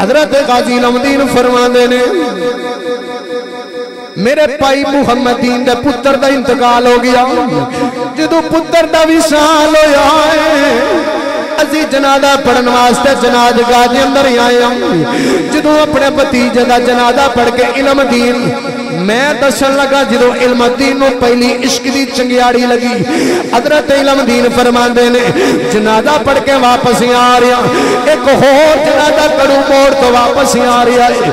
حضرت غازی لمدین فرما دینے میرے پائی محمد دین دے پتر دا انتقال ہو گیا۔ جدو پتر دا وصال ہویا ہے اسی جنادہ پڑھن واسطے جناد گاہ دے اندر ہی آئے ہم جدو اپنے بتیجے دا جنادہ پڑھ کے علم دین میں دسن لگا جدو علم دین نو پہلی عشق دی چنگیاڑی لگی حضرت علم دین فرمان دینے جنادہ پڑھ کے واپس ہی آ رہا ایک اور جنادہ کڑو موڑ تو واپس ہی آ رہا ہے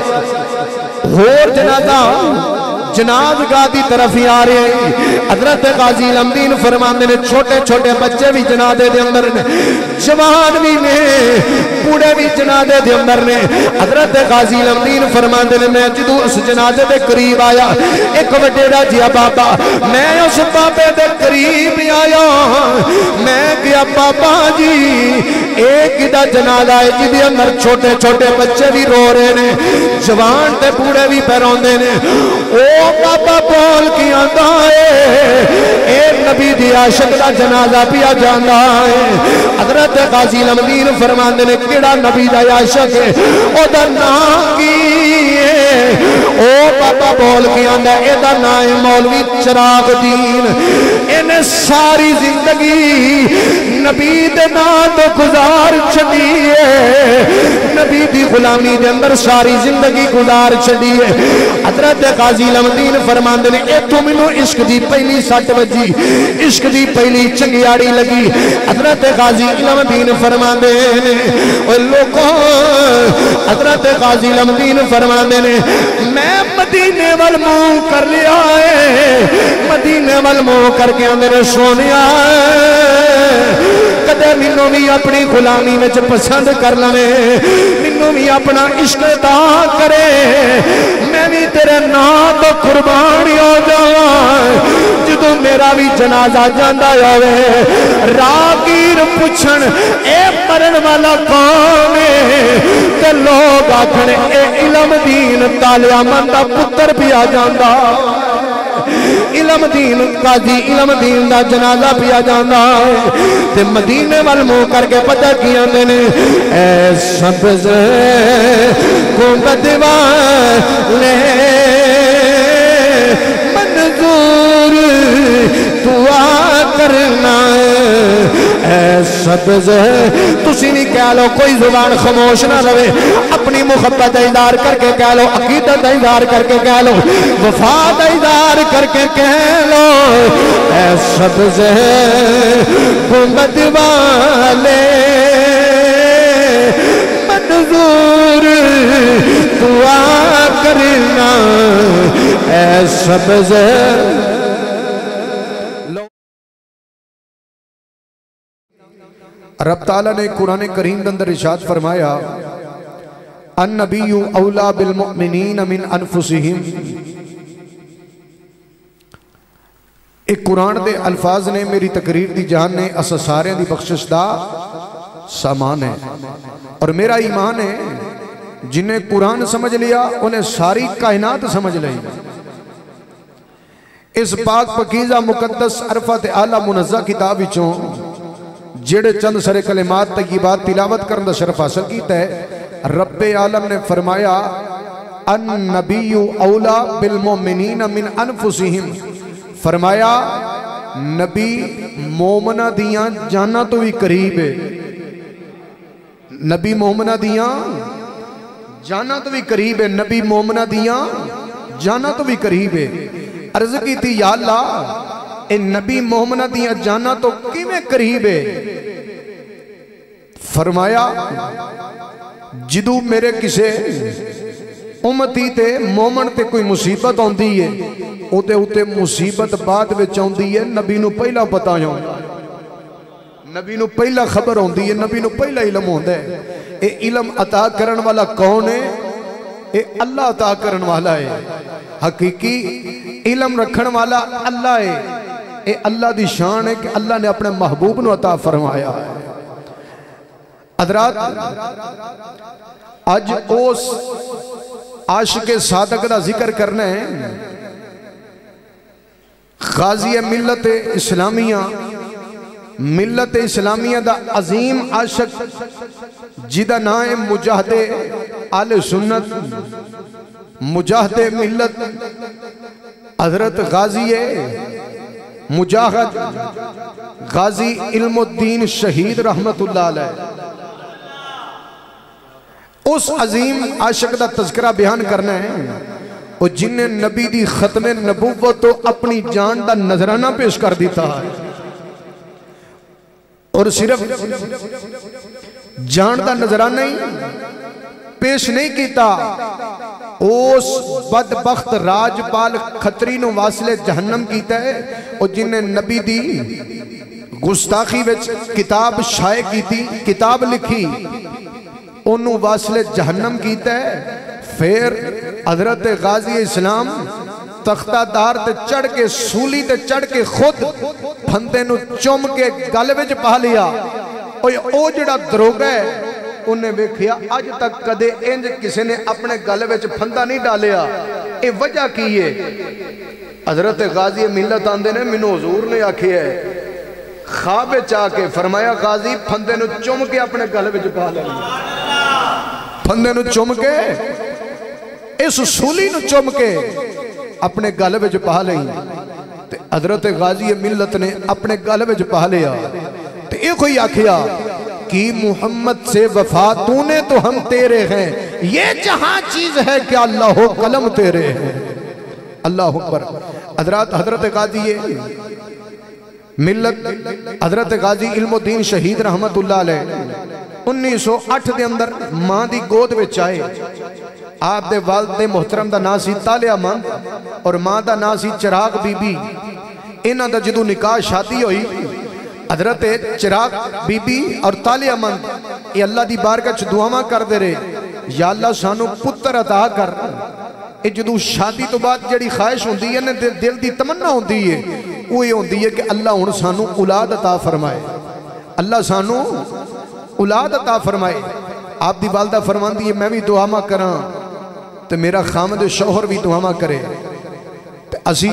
اور جنادہ جناز گاہ دی طرف ہی آ رہے ہیں۔ حضرت غازی لمدین فرماندے نے چھوٹے چھوٹے بچے بھی جنادے دے اندر نے۔ جوان بھی نے۔ پوڑے بھی جنادے دے اندر نے۔ حضرت غازی لمدین فرماندے نے، میں جدو اس جنادے دے قریب آیا، ایک وڈیڑا جیا بابا، میں اس بابے دے قریب آیا۔ میں گیا بابا جی ایک دا جنادہ ہے جدی اندر چھوٹے چھوٹے بچے بھی رو رہے نے، جوان تے پوڑے بھی پیروندے نے۔ او بابا بول کی آندہ ہے، اے نبی دی عاشق دا جنازہ پیا جاندہ ہے۔ حضرت غازی لمدین فرماندے نے کیڑا نبی دا عاشق ہے، او دا نام کی ہے۔ او بابا بول کی آندہ اے دا نام مولوی چراغ دین۔ انہیں ساری زندگی نبی دے نام تو گزار چھڑی ہے۔ نبی دی غلامی دے اندر ساری زندگی گزار چھڑی ہے۔ حضرت غازی لمدین فرماندے نے، اے تو منو عشق دی پہلی سٹ بجی، عشق دی پہلی چنگیاڑی لگی۔ حضرت غازی لمدین فرماندے نے اے لوگوں، حضرت غازی لمدین فرما دینے میں مدینے والموں کر لیا ہے، مدینے والموں کر کے اندر سونیا ہے۔ کدے منو بھی اپنی غلامی میں پسند کر لنے منو بھی اپنا عشق دا کرے میں بھی تیرے نام تو قربانی ہو جاؤں جدو میرا بھی جنازہ جاندہ ہوئے راگیر پوچھن اے مرن والا کون تے لوگ آکھنے اے علم دین تالیا مندہ پتر بھی آ جاندہ علم دین قاضی علم دین دا جنازہ پیا جاندہ ہے۔ تے مدینے والمو کر کے پتہ کیا دینے اے سبز کو گنبد والے منظور دعا کرنا اے سبز تسی نہیں کہہ لو کوئی زبان خموش نہ روے اپنی محبت اظہار کر کے کہہ لو عقیدت اظہار کر کے کہہ لو وفاد اظہار کر کے کہہ لو اے سبز گنبد والے منظور دعا کرنا اے سبز رب تعالیٰ نے قرآن کریم کے اندر ارشاد فرمایا النبی اولا بالمؤمنین من انفسہم ایک قرآن دے الفاظ نے میری تقریر دی جان نے اسا سارے دی بخشش دا سامان ہے۔ اور میرا ایمان ہے، جنہیں قرآن سمجھ لیا، انہیں ساری کائنات سمجھ لئی۔ اس پاک پکیزہ مقدس عرفت اعلیٰ منزہ کتاب وچوں، جڑے چند سرے کلمات طیبات تلاوت کرن دا شرف حاصل کیتا ہے رب عالم نے فرمایا النبی اولا بالمومنین من انفسہم. فرمایا، نبی مومنہ دیاں جانا تو بھی قریب ہے۔ نبی مومنہ دیاں جانا تو بھی قریب ہے۔ نبی مومنہ دیاں جانا تو بھی قریب ہے۔ عرض کی تھی، یا اللہ، اے نبی مومنہ دیاں جانا تو کیویں قریب ہے؟ فرمایا جدو میرے کسے امتی تے مومن تے کوئی مصیبت ہوندی ہے او تے اتے مصیبت بعد وچ ہوندی ہے، نبی نو پہلا پتا نبی نو پہلا خبر ہوندی ہے، نبی نو پہلا علم ہوندا ہے۔ اے علم عطا کرن والا کون ہے؟ اے اللہ عطا کرن والا ہے۔ حقیقی علم رکھن والا اللہ ہے۔ اے اللہ دی شان ہے کہ اللہ نے اپنے محبوب نو عطا فرمایا ہے۔ حضرات، آج اس عاشق صادق دا ذکر کرنا ہے۔ غازی ملت اسلامیہ ملت اسلامیہ دا عظیم عاشق جدہ نائم مجاہد آل سنت، مجاہد ملت۔ حضرت غازی مجاہد، غازی علم الدین شہید رحمت اللہ علیہ۔ اس عظیم عاشق دا تذکرہ بیان کرنا ہے۔ وہ جن نے نبی دی ختم نبوت تو اپنی جان دا نظرانہ پیش کر دیتا ہے۔ اور صرف جان دا نظرانہ ہی پیش نہیں کیتا، اس بدبخت راجپال خطری نو واصل جہنم کیتا ہے۔ اور جن نے نبی دی گستاخی وچ کتاب شائع کی تھی کتاب لکھی انہوں واصل جہنم کیتا ہے۔ پھر حضرت غازی اسلام تختہ دار تے چڑھ کے، سولی تے چڑھ کے خود پھندے نو چم کے گلوے چ پا لیا۔ او جڑا دروگا ہے انہیں ویکھیا آج تک کدے انج کسی نے اپنے گلوے چ پھندا نہیں ڈالیا۔ اے وجہ کی ہے؟ حضرت غازی ملت آندے نے منو حضور نے آکھی ہے۔ خواب چاہ کے فرمایا، غازی پھندے نو چم کے اپنے گلوے چ پا لیا۔ پھندے نو چم کے اس سولی نو چم کے اپنے گل وچ پا لئی۔ تے حضرت غازی ملت نے اپنے گل وچ پا لیا۔ تے ایک کوئی آکھیا کہ محمد سے وفا تو نے تو ہم تیرے ہیں۔ یہ جہاں چیز ہے کہ اللہ قلم تیرے ہیں۔ اللہ اکبر۔ حضرت حضرت غازی ملت حضرت غازی علم الدین شہید رحمت اللہ علیہ انیس سو اٹھ دے اندر ماں دی گود وچ آئے۔ آپ دے والد دے محترم دا ناسی تالیہ مند اور ماں دا ناسی چراغ بی بی۔ انہ دا جدو نکاح شادی ہوئی، حضرت چراغ بی بی اور تالیہ مند یہ اللہ دی بارگاہ چھ دعاما کر دے رہے۔ یا اللہ سانو پتر عطا کر۔ اے جدو شادی تو بعد جڑی خواہش ہوندی ہے دل دی تمنا ہوندی ہے۔ وہ یہ ہوندی ہے کہ اللہ ان سانو اولاد عطا فرمائے اللہ سانو اولاد عطا فرمائے آپ دی والدہ فرمان دیئے میں بھی دعا ماں کران تو میرا خامد شوہر بھی دعا ماں کرے اسی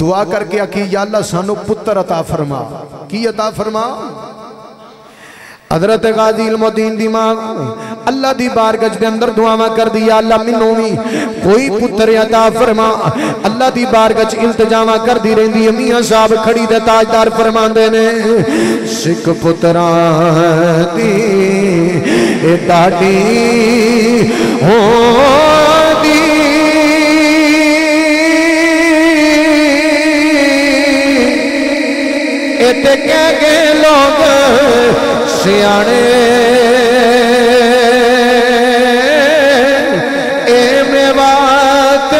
دعا کر کے اکی یا اللہ سانو پتر عطا فرما کی عطا فرما حضرت غازی علم الدین اللہ دی بارگج دے اندر دعا کر دیا اللہ منومی کوئی پتر عطا فرما، اللہ دی بارگج التجامہ کر دی رہن دی میاں صاحب کھڑی دے تاجدار فرمان دے نے، سکھ پتران دی، اے ہو دی اے تے کہہ گئے لوگ سیانے اے میوات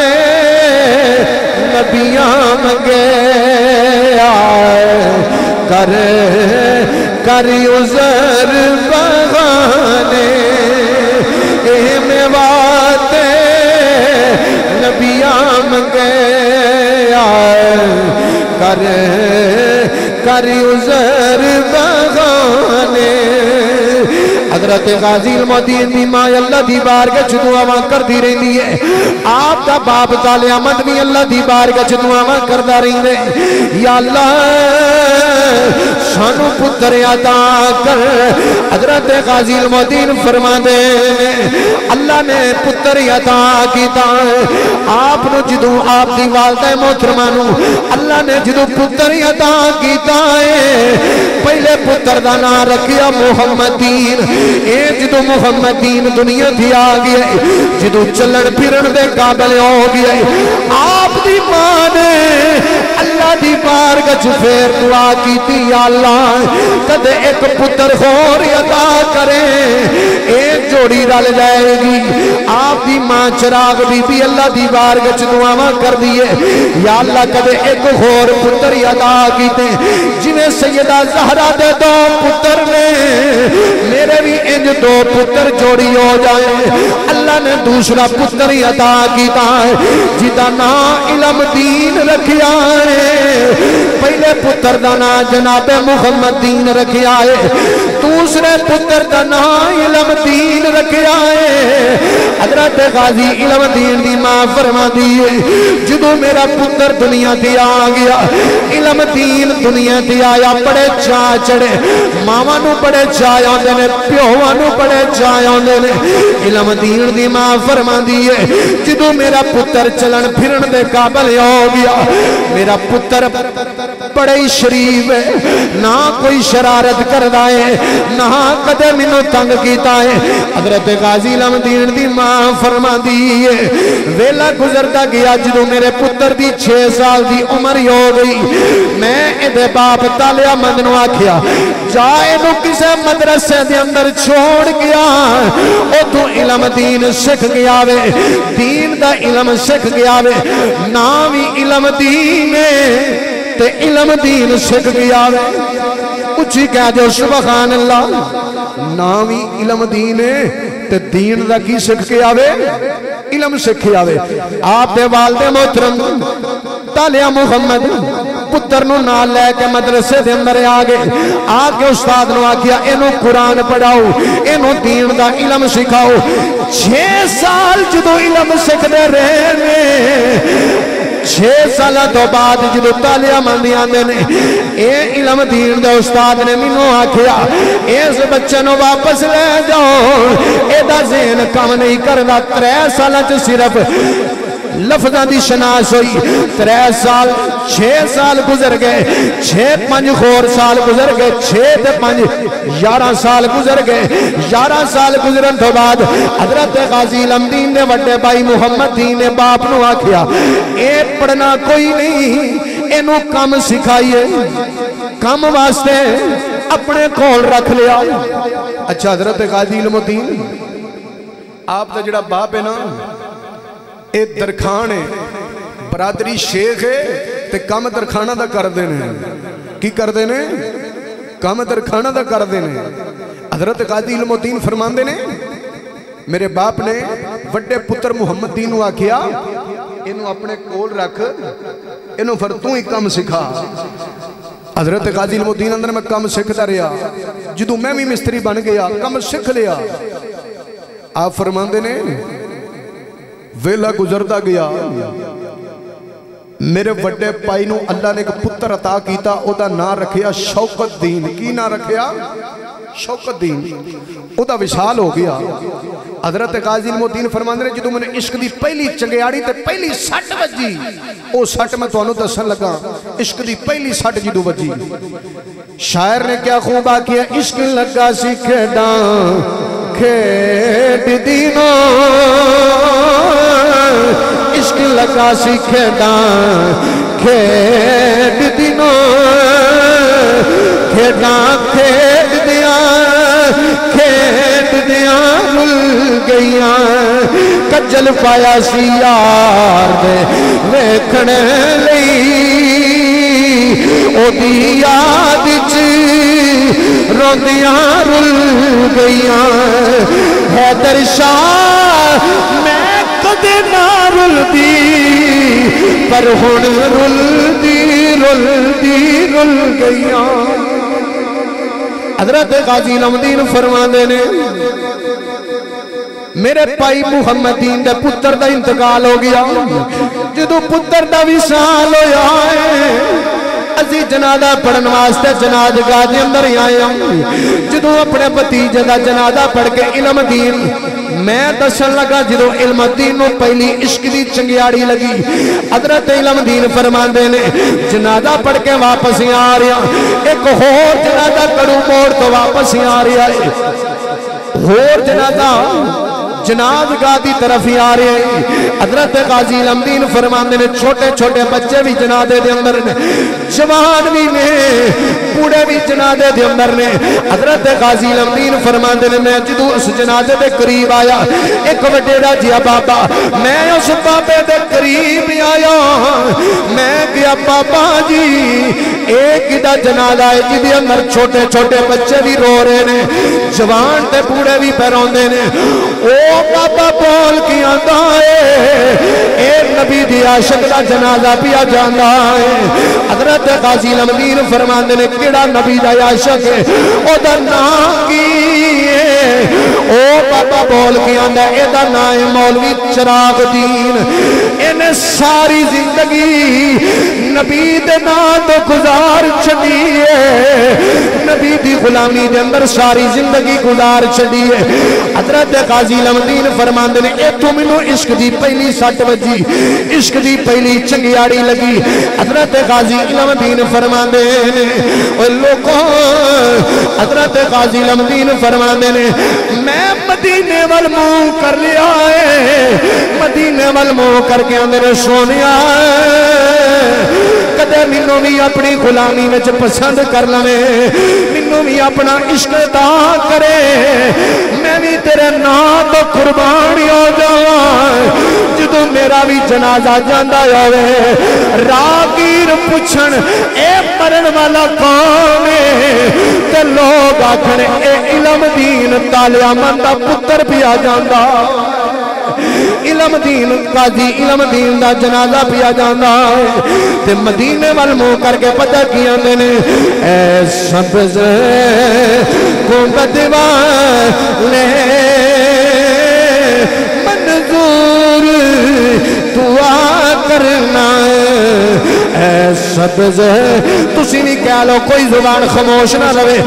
نبیاں منگے آئے کر کر عذر بغانے اے میوات نبیاں منگے آئے کر کر عذر بغانے حضرت غازی المدین دی ماں اللہ دی بارگاہ چ دعاواں کردی رہندی ہے۔ آپ دا باپ طالع احمد بھی اللہ دی بارگاہ چ دعاواں کردا رہندے یا اللہ سانو پتر عطا کر۔ حضرت غازی المدین فرما دے اللہ نے پتر عطا کیتا آپ نو جدوں آپ دی والدہ محترمہ نو اللہ نے جدوں پتر عطا کیتا ہے، پہلے پتر دا نام رکھیا محمدین۔ اے جدو محمدین دنیا تھی آ گیا جدو چلن پھرن دے قابل ہو گیا آپ دی ماں نے اللہ دی بارگاہ چ پھر دعا کیتی یا اللہ کد ایک پتر خور عطا کرے ایک جوڑی رل جائے گی۔ آپ دی ماں چراغ بی بی اللہ دی بارگاہ چ دعاواں کر دیے یا اللہ کد ایک خور پتر عطا کیتے، جنہیں سیدہ زہرا دے دو پتر نے۔ میرے بھی انج دو پتر جوڑی ہو جائے۔ اللہ نے دوسرا پتر ہی عطا کیتا ہے جی جدا نا علم دین رکھیا ہے۔ پہلے پتر دا نا جناب محمد دین رکھیا ہے دوسرے پتر کا نام علم دین رکھیا ہے حضرت غازی علم دین دی ماں فرما دیئے جدو میرا پتر دنیا دی آ گیا، علم دین دنیا دی آیا، بڑے چاہ چڑے ماما نو بڑے چاہ آندے نے پیوہ نو بڑے چاہ آندے نے۔ علم دین دی ماں فرما دیئے جدو میرا پتر چلن پھرن دے قابل ہو گیا، میرا پتر بڑے ہی شریف ہے۔ نہ کوئی شرارت کر دائے نہ کدے منو تنگ کیتا ہے۔ حضرت غازی علم دین دی ماں فرما دیئے ویلا گزرتا گیا جدو میرے پتر دی چھے سال دی عمر ہی ہو گئی۔ میں ادھے باپ تالیا مندنو آکھیا جائے نو کسے مدرسے دے اندر چھوڑ گیا او تو علم دین سکھ گیا وے دین دا علم سکھ گیا وے نامی علم دین تے علم دین سکھ گیا وے اچھی کہہ جو سبحان اللہ نامی علم دین تے دین دا کی سکھ کے آوے؟ علم سکھ کے آوے۔ آپ دے والد محترم، تالیا محمد، پتر نو نال لے کے مدرسے دے اندر آگے آگے استاد نو آکیا اینو قرآن پڑھاؤ، اینو دین دا علم سکھاؤ۔ چھے سال جدو علم سکھ دے رہے نے چھے سالہ تو بعد جدو تالیا مندیاں آندے نے، اے علم دین دے استاد نے منو آکھیا اس بچے نو واپس لے جاؤ، اے دا ذہن کم نہیں کرنا ترے سالہ چ صرف لفظاں دی شناس ہوئی۔ ترے سال چھ سال گزر گئے۔ چھ پنج خور سال گزر گئے۔ چھ تے پنج یارہ سال گزر گئے۔ یارہ سال گزرن تو بعد حضرت غازی لمدین نے وڈے بھائی محمد دین نے باپ نو آکھیا، اے پڑھنا کوئی نہیں، اینو کم سکھائیے۔ کم واسطے اپنے کول رکھ لیا۔ اچھا حضرت غازی علم آپ دا جڑا باپ ہے نا اے درخان ہے برادری شیخ ہے تے کم درخانہ دا کر دینے کی کر دینے کم درخانہ دا کر دینے حضرت غازی علم الدین فرمان دینے میرے باپ نے وڈے پتر محمد دین ہوا کیا انہوں اپنے کول رکھ انہوں پھر تو ہی کم سکھا حضرت غازی علم الدین اندر میں کم سکھتا رہا جدو میں بھی مستری بن گیا کم سکھ لیا آپ فرمان دینے ویلا گزردہ گیا۔ میرے وڈے پائی نو اللہ نے ایک پتر عطا کیتا، او دا نا رکھیا شوکت دین۔ کی نا رکھیا؟ شوکت دین۔ او دا وشال ہو گیا۔ حضرت غازی المدین فرماندے نے جدو میں نے عشق دی پہلی چنگیاڑی تے پہلی سٹ بجی، او سٹ میں تو انو دسن لگا عشق دی پہلی سٹ جدو بجی۔ شاعر نے کیا خوبا کیا عشق لگا سی کھیڈاں، کھیڈ دینوں عشق لگا سی کھیڈاں کھیڈ دینوں کھیڈاں کھیڈ دیاں کھیڈ دیاں رل گئیاں۔ کجل پایا سی یار دے ویکھنے لئی۔ او دی یاد چ روندیاں رل گئیاں۔ حیدر شاہ، میں کدے نہ رل دی پر ہن رل دی رل دی رل گئیاں حضرت غازی لمدین فرماندے نے میرے پائی محمد دین دے پتر دا انتقال ہو گیا جدو پتر دا وصال ہویا ہے اسی جنادہ پڑھن واسطے جناد گاہ دے اندر ہی آئے ہوں جدو اپنے بتیجے دا جنادہ پڑھ کے علم دین میں دسن لگا جدو علم دین نو پہلی عشق دی چنگیاڑی لگی۔ حضرت علم دین فرماندے نے جنادہ پڑھ کے واپس ہی آ رہا۔ ایک ہور جنادہ کڑو موڑ تو واپس ہی آ رہا ہے۔ ہور جنادہ جناز گاہ دی طرف ہی آ رہے ہیں۔ حضرت غازی لمدین فرماندے نے چھوٹے چھوٹے بچے بھی جنادے دے اندر نے، جوان بھی نے بوڑے بھی جنادے دے اندر نے۔ حضرت غازی لمدین فرماندے نے، میں جدو اس جنادے دے قریب آیا، ایک وڈیرا جیا بابا، میں اس بابے دے قریب آیا۔ میں گیا بابا جی ایک دا جنازہ ہے جی جدی اندر چھوٹے چھوٹے بچے بھی رو رہے نے، جوان تے بوڑے بھی پیروندے نے۔ او بابا بول کی آندا ہے، اے نبی دی عاشق دا جنازہ پیا جانا ہے۔ حضرت غازی لمدین فرماندے نے، کیڑا نبی دا عاشق ہے؟ او دا نام کی ہے؟ او بابا بول کے آندا اے دا نام مولوی چراغ دین انہیں ساری زندگی نبی دے نام تو گزار چھڑی نبی دی غلامی دے اندر ساری زندگی گزار چھڑی حضرت غازی لمدین فرماندے نے، اے تو منو عشق دی پہلی سٹ وجی عشق دی پہلی چنگیاڑی لگی۔ حضرت غازی لمدین فرماندے نے اوے لوگوں حضرت غازی لمدین فرماندے نے، میں مدینے وال منہ کر لیا ہے۔ مدینے وال منہ کر کے اندر سونیا ہے۔ کدے مینوں بھی اپنی غلامی وچ پسند کر لوے مینوں بھی اپنا عشق عطا کرے میں بھی تیرے نام تو قربان ہو جاواں جدوں میرا بھی جنازہ جاندا ہوے راگیر پوچھن اے مرن والا کون ہے تے لوگ آکھن اے علم دین تالیا من دا پتر پیا جاندا علم دین قاضی، علم دین دا جنازہ پیا جانا ہے۔ تے مدینے وال منہ کر کے پتہ کی آندے نے، اے سبز گنبد والے منظور دعا کرنا اے سبز، تسی نہیں کہہ لو کوئی زبان خاموش نہ رہے۔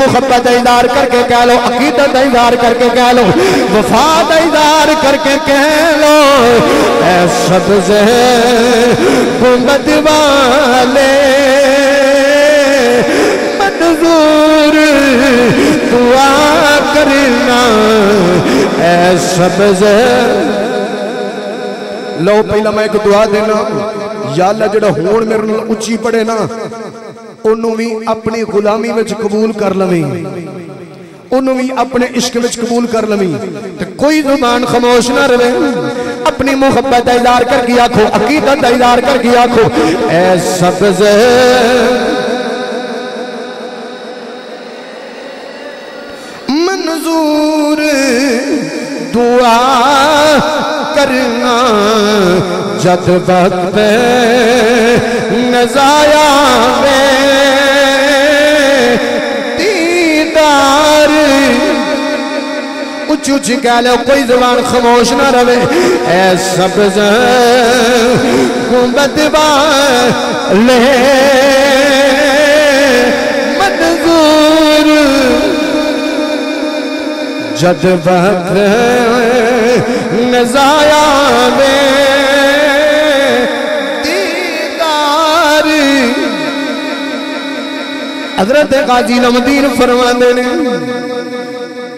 محبت ایدار کر کے کہہ لو، عقیدت ایدار کر کے کہہ لو وفا دا کر کے کہہ لو۔ اے سبز گنبد والے منظور دعا کرنا۔ اے سبز لو، پہلا میں ایک دعا دینا۔ یا اللہ، جڑا ہون میرے اچھی پڑے نا۔ انہوں بھی اپنی غلامی وچ قبول کر لویں انہوں بھی اپنے عشق وچ قبول کر لویں تے کوئی زبان خموش نہ رہے اپنی محبت دا کر گیا کھو عقیدہ دا کر گیا کھو اے سبز منظور دعا کرنا جد وقت نزایا میں دیدار۔ اچھی اچھی کہہ لے کوئی زبان خموش نہ روے اے سبز گمبت والے۔ لے منظور۔ جد وقت نزایا میں ساری حضرت قاضی نمدین فرما دینے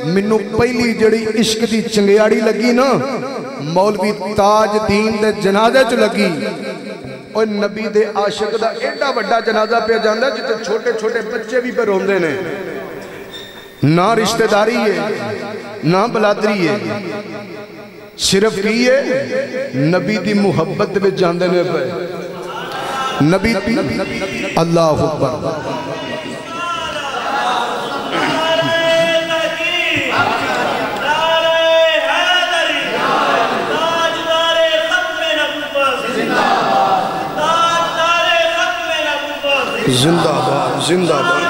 منو پہلی جڑی عشق دی چنگیاری لگی نا، مولوی تاج دین دے جنازے چو لگی۔ اور نبی دے عاشق دا ایڈا بڑا جنازہ پہ جاندہ جتے چھوٹے چھوٹے بچے بھی پہ روندے نے۔ نہ رشتہ داری ہے، نہ بلادری ہے۔ صرف کیے نبی دی محبت پہ جاندے نے پہ نبی اللہ اکبر۔ زندہ باد زندہ باد۔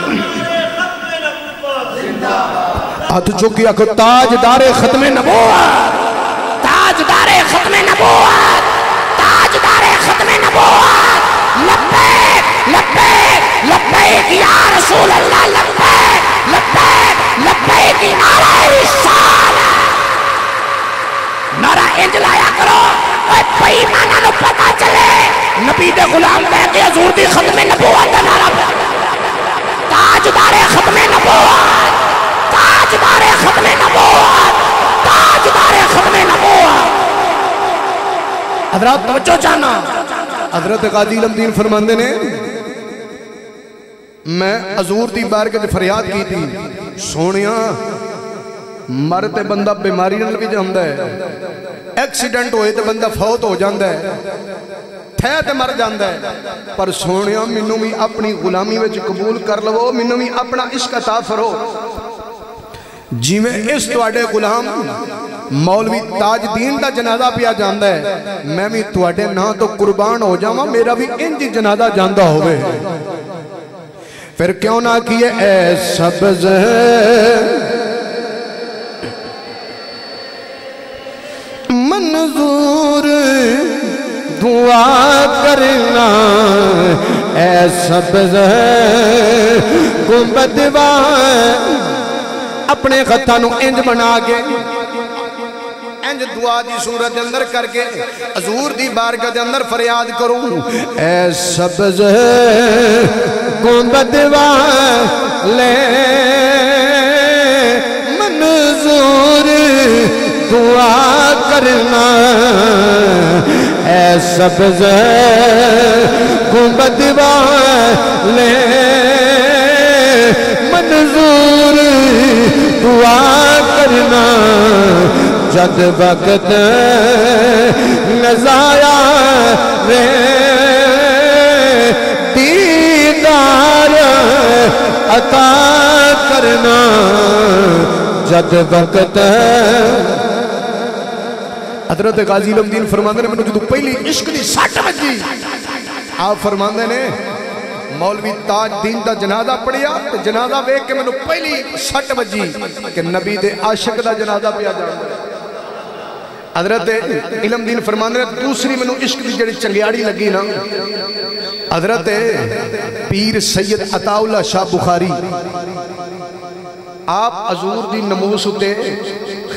ہاتھ چکیا تاج دار ختم نبوت۔ تاجدار ختم نبوت۔ تاجدار ختم نبوت۔ لبیک یا رسول اللہ، لبیک لبیک لبیک نعرہ رسالہ نعرہ انج کرو۔ اے بھائی مانا نو پتا چلے۔ نبی دے غلام بے کے حضور دی ختم نبوت دا نعرہ۔ تاجدار ختم نبوت، تاجدار ختم نبوت، تاجدار ختم نبوت۔ حضرات، توجہ چاہنا حضرت قاضی لمدین فرماندے نے ਮੈਂ ਹਜ਼ੂਰ ਦੀ ਬਾਰਗਾਹ 'ਚ ਫਰਿਆਦ ਕੀਤੀ। ਸੋਹਣਿਆ, ਮਰ ਤੇ ਬੰਦਾ ਬਿਮਾਰੀ ਨਾਲ ਵੀ ਜਾਂਦਾ ਹੈ। ਐਕਸੀਡੈਂਟ ਹੋਏ ਤੇ ਬੰਦਾ ਫੌਤ ਹੋ ਜਾਂਦਾ ਹੈ। ਥੈ ਤੇ ਮਰ ਜਾਂਦਾ ਹੈ। ਪਰ ਸੋਹਣਿਆ, ਮੈਨੂੰ ਵੀ ਆਪਣੀ ਗੁਲਾਮੀ ਵਿੱਚ ਕਬੂਲ ਕਰ ਲਵੋ, ਮੈਨੂੰ ਵੀ ਆਪਣਾ ਇਸ਼ਕ عطا ਫਰੋ। ਜਿਵੇਂ ਇਸ ਤੁਹਾਡੇ ਗੁਲਾਮ ਮੌਲਵੀ ਤਾਜਦੀਨ ਦਾ ਜਨਾਜ਼ਾ ਪਿਆ ਜਾਂਦਾ ਹੈ, ਮੈਂ ਵੀ ਤੁਹਾਡੇ ਨਾਂ ਤੋਂ ਕੁਰਬਾਨ ਹੋ ਜਾਵਾਂ, ਮੇਰਾ ਵੀ ਇੰਜ ਜਨਾਜ਼ਾ ਜਾਂਦਾ ਹੋਵੇ। پھر کیوں نہ کیے اے سبز منظور دعا کرنا اے سبز گمبد اپنے خطہ نو انج بنا کے انج دعا دی صورت اندر کر کے حضور دی بارکت اندر فریاد کروں۔ اے سبز گوندت والے منظور دعا کرنا۔ اے سبز گوندت والے منظور دعا کرنا۔ جد وقت نزایا رے دیدار عطا کرنا جد وقت حضرت غازی لمدین فرمان نے میں جدو پہلی عشق دی ساٹھ جی آپ فرمان نے، مولوی تاج دین دا جنادہ پڑیا جنادہ جنازہ ویکھ کے مینوں پہلی سٹ بجی کہ نبی دے عاشق دا جنادہ پیا جاندا حضرت علم دین فرمان رہے دوسری منو عشق دی جڑی چنگیاری لگی نا۔ حضرت پیر سید عطا اللہ شاہ بخاری، آپ حضور دین نموس ہوتے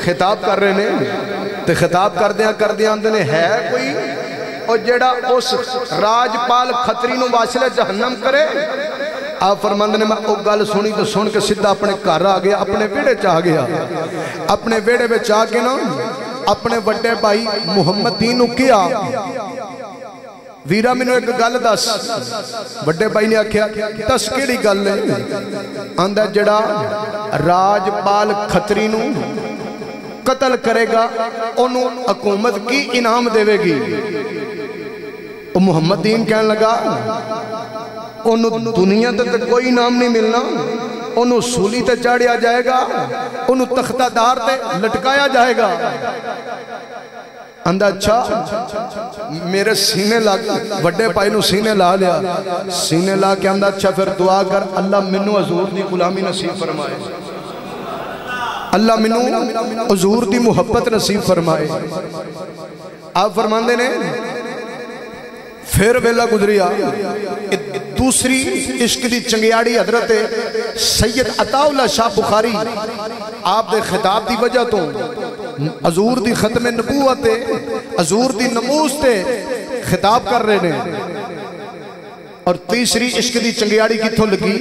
خطاب کر رہے ہیں تو خطاب کر دیا کر دیاں اندنے ہے کوئی؟ اور جڑا اس راج پال خطرین و واصلہ جہنم کرے، آپ فرمند نے، میں وہ گل سنی تو سن کے صدہ اپنے گھر آ گیا، اپنے ویڑے چاہ گیا۔ اپنے ویڑے بے چاہ گیا نا ਆਪਣੇ ਵੱਡੇ ਭਾਈ ਮੁਹੰਮਦ ਮੁਹੰਮਦੀਨ ਨੂੰ ਕਿਹਾ, ਵੀਰਾ, ਮੈਨੂੰ ਇੱਕ ਗੱਲ ਦੱਸ। ਵੱਡੇ ਭਾਈ ਨੇ ਆਖਿਆ, ਦੱਸ ਕਿਹੜੀ ਗੱਲ ਹੈ? ਆਂਦਾ, ਜਿਹੜਾ ਰਾਜਪਾਲ ਖਤਰੀ ਨੂੰ ਕਤਲ ਕਰੇਗਾ, ਉਹਨੂੰ ਹਕੂਮਤ ਕੀ ਇਨਾਮ ਦੇਵੇਗੀ? ਉਹ ਮੁਹੰਮਦ ਦੀਨ ਕਹਿਣ ਲੱਗਾ, ਉਹਨੂੰ ਦੁਨੀਆ ਤੇ ਕੋਈ ਇਨਾਮ ਨਹੀਂ ਮਿਲਣਾ। انہوں سولی تے چاڑیا جائے گا، انہوں تختہ دار تے لٹکایا جائے گا۔ اندھا اچھا میرے سینے لگ وڈے پائی نو سینے لا لیا۔ سینے لا کے اندھا اچھا پھر دعا کر، اللہ منو حضور دی غلامی نصیب فرمائے۔ اللہ منو حضور دی محبت نصیب فرمائے۔ آپ فرمان دے نے، پھر ویلا گزریا دوسری عشق دی چنگیاری حضرت سید عطاولہ شاہ بخاری، آپ دے خطاب دی وجہ تو حضور دی ختم نبوت حضور دی نموز تے خطاب کر رہے ہیں اور تیسری عشق دی چنگیاری کی تو لگی؟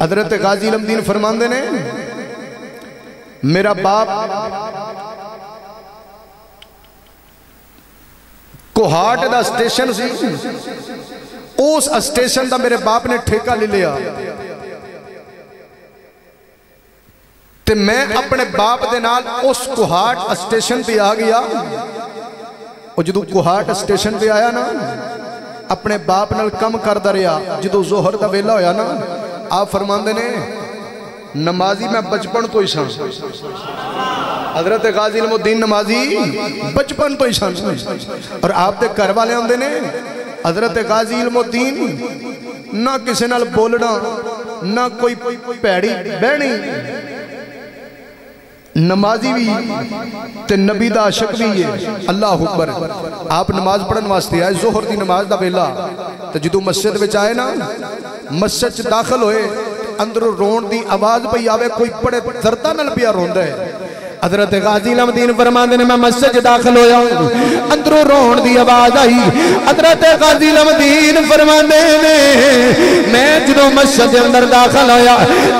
حضرت غازی لمدین فرماندے نے، میرا باپ کوہاٹ دا سٹیشن سی۔ ਉਸ ਸਟੇਸ਼ਨ ਦਾ ਮੇਰੇ ਬਾਪ ਨੇ ਠੇਕਾ ਲੈ ਲਿਆ ਤੇ ਮੈਂ ਆਪਣੇ ਬਾਪ ਦੇ ਨਾਲ ਉਸ ਕੁਹਾਟ ਸਟੇਸ਼ਨ ਤੇ ਆ ਗਿਆ ਉਹ ਜਦੋਂ ਕੁਹਾਟ ਸਟੇਸ਼ਨ ਤੇ ਆਇਆ ਨਾ ਆਪਣੇ ਬਾਪ ਨਾਲ ਕੰਮ ਕਰਦਾ ਰਿਹਾ ਜਦੋਂ ਜ਼ੋਹਰ ਦਾ ਵੇਲਾ ਹੋਇਆ ਨਾ ਆਪ ਫਰਮਾਉਂਦੇ ਨੇ ਨਮਾਜ਼ੀ ਮੈਂ ਬਚਪਨ ਤੋਂ ਹੀ ਸਾਂ حضرت غازی المدین نمازی بچپن تو ہی سن اور آپ دے گھر والے آندے نے حضرت غازی المدین نہ کسی نال بولنا، نہ کوئی پیڑی بہنی۔ نمازی بھی تے نبی دا عاشق بھی ہے۔ اللہ اکبر۔ آپ نماز پڑھن واسطے آئے، ظہر دی نماز دا ویلا۔ تے جدو مسجد وچ آئے نا، مسجد داخل ہوئے، اندروں رون دی آواز پئی آوے، کوئی بڑے دردہ نال پیا روندا ہے۔ حضرت غازی لمدین فرماندے نے، میں مسجد داخل ہویا اندروں رون دی آواز آئی۔ حضرت غازی لمدین فرماندے نے، میں جدو مسجد اندر داخل ہویا،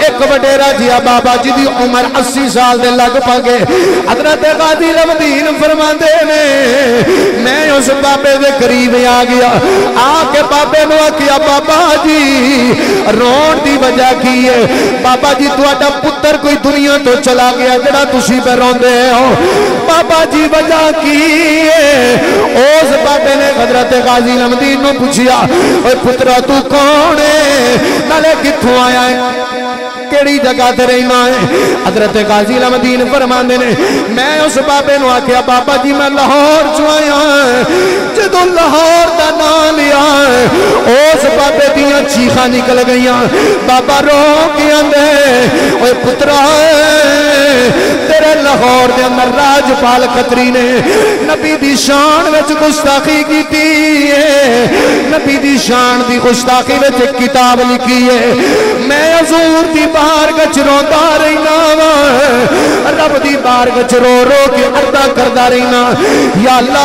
ایک وڈیرا جیا بابا جی دی عمر اسی سال دے لگ پاگے۔ حضرت غازی لمدین فرماندے نے، میں اس بابے دے قریب آ گیا۔ آ کے بابے نو کیا بابا جی رون دی وجہ کی ہے؟ بابا جی تواڈا پتر کوئی دنیا تو چلا گیا، جڑا تسی پہ روندے ہو۔ بابا جی وجہ کی اس بابے نے حضرت غازی لمدین نو پوچھیا، اوے پترا، تو کون ہے؟ نالے کتھوں آیا ہے؟ کیڑی جگہ تے رہنا ہے؟ حضرت غازی الامدین فرماندے نے، میں اس بابے نو آکھیا، بابا جی میں لاہور چ آیا ہاں۔ جدو لاہور دا نام لیا ہاں، اس بابے دیاں چیخاں نکل گئیاں۔ بابا رو کے اندے اوے پترا تیرے لاہور دے اندر راجپال قطری نے۔ نبی دی شان وچ گستاخی کیتی ہے۔ نبی دی شان دی گستاخی وچ ایک کتاب لکھی ہے۔ میں حضور دی بار گچ روندا رہنا وا۔ رب دی بار گچ رو رو کے عرضا کردا رہنا۔ یا اللہ،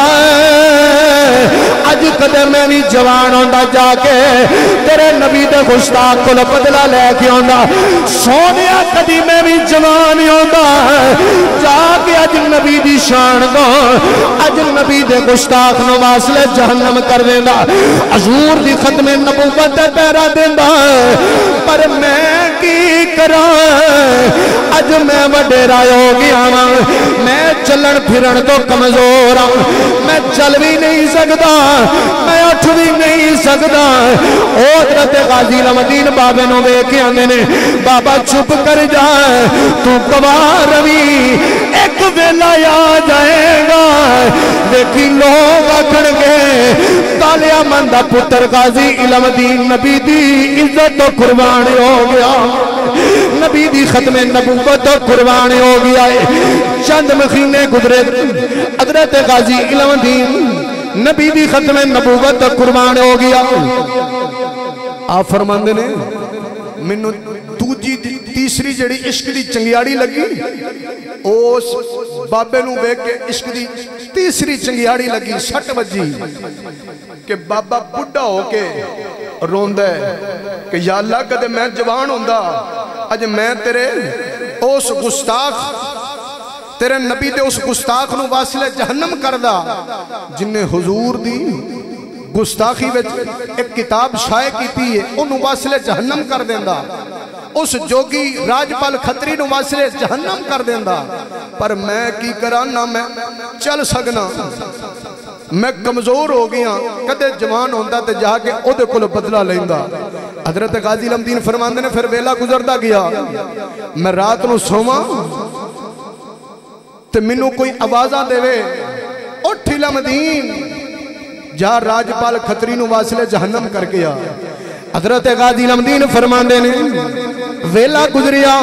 اج کدے میں بھی جوان ہوندا جا کے تیرے نبی دے گستاخ کول بدلہ لے کے آندا۔ سونیا کدی میں بھی جوان ہی ہوندا۔ جا کے اج نبی دی شان دو اج نبی دے گستاخ نو واسلے جہنم کر دیندا، حضور دی ختم نبوت تے پیرا دیندا۔ پر میں کی کراں؟ اج میں وڈیرا ہو گیا ہاں میں چلن پھرن تو کمزور ہوں میں چل بھی نہیں سکتا میں اٹھ بھی نہیں سکتا او حضرت غازی رمدین بابے نو ویکھ کے آندے نے، بابا چپ کر جا، تو گواہ روی ایک ویلا آ جائے گا۔ دیکھی لوگ آکھن گے، تالیا مندہ پتر غازی علم دین نبی دی عزت تو قربان ہو گیا۔ نبی دی ختم نبوت قربان ہو گیا ہے۔ چند مخینے گزرے۔ حضرت غازی علم دین نبی دی ختم نبوت قربان ہو گیا۔ آپ فرماندے نے، مینوں دوجی تیسری جڑی عشق دی چنگیاڑی لگی اس بابے نو ویکھ کے عشق دی تیسری چنگیاڑی لگی، سٹ وجی کہ بابا بڈھا ہو کے روندا ہے، کہ یا اللہ کدے میں جوان ہوندا اج میں تیرے اس گستاخ، تیرے نبی دے اس گستاخ نو واسلے جہنم کردا جن نے حضور دی گستاخی وچ ایک کتاب شائع کیتی ہے انہوں واسلے جہنم کر دیندا۔ اس جوگی راجپال خطری نو واسلے جہنم کر دیندا۔ پر میں کی کراں، نہ میں چل سکنا میں کمزور ہو گیا کدے جوان ہوندا تے جا کے او دے کول بدلہ لیندا۔ حضرت غازی الامدین فرماندے نے، پھر ویلا گزردا گیا۔ میں رات نو سوواں تے منو کوئی آوازاں دے وے اٹھ الامدین جا راجپال خطری نو واسلے جہنم کر گیا حضرت غازی الامدین فرماندے نے، ویلا گزریا